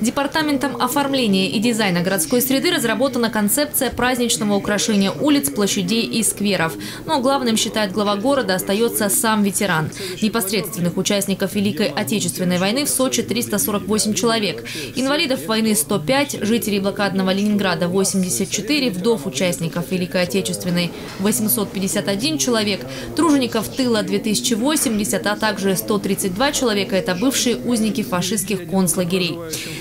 Департаментом оформления и дизайна городской среды разработана концепция праздничного украшения улиц, площадей и скверов. Но главным, считает глава города, остается сам ветеран. Непосредственных участников Великой Отечественной войны в Сочи 348 человек. Инвалидов войны 105, жителей блокадного Ленинграда 84, вдов участников Великой Отечественной 851 человек, тружеников тыла 2080, а также 132 человека – это бывшие узники фашистских концлагерей.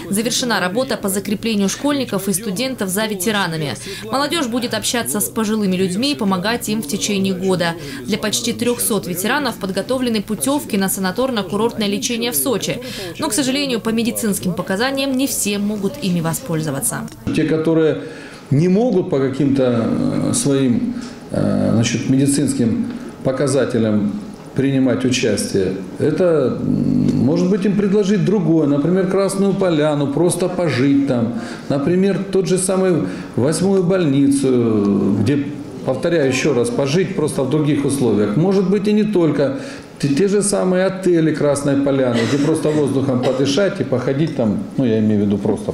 Завершена работа по закреплению школьников и студентов за ветеранами. Молодежь будет общаться с пожилыми людьми и помогать им в течение года. Для почти 300 ветеранов подготовлены путевки на санаторно-курортное лечение в Сочи. Но, к сожалению, по медицинским показаниям не все могут ими воспользоваться. Те, которые не могут по каким-то э, своим э, значит, медицинским показателям принимать участие. Это, может быть, им предложить другое, например, Красную Поляну, просто пожить там. Например, тот же самый восьмую больницу, где, повторяю еще раз, пожить просто в других условиях. Может быть, и не только. Те, те же самые отели Красной Поляны, где просто воздухом подышать и походить там, ну, я имею в виду просто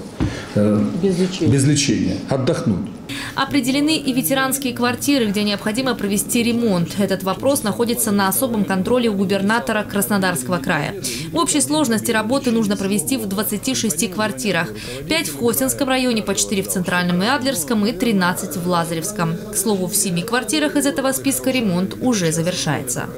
э, без лечения, без лечения отдохнуть. Определены и ветеранские квартиры, где необходимо провести ремонт. Этот вопрос находится на особом контроле у губернатора Краснодарского края. В общей сложности работы нужно провести в 26 квартирах. 5 в Хостинском районе, по 4 в Центральном и Адлерском и 13 в Лазаревском. К слову, в 7 квартирах из этого списка ремонт уже завершается.